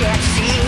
can't see.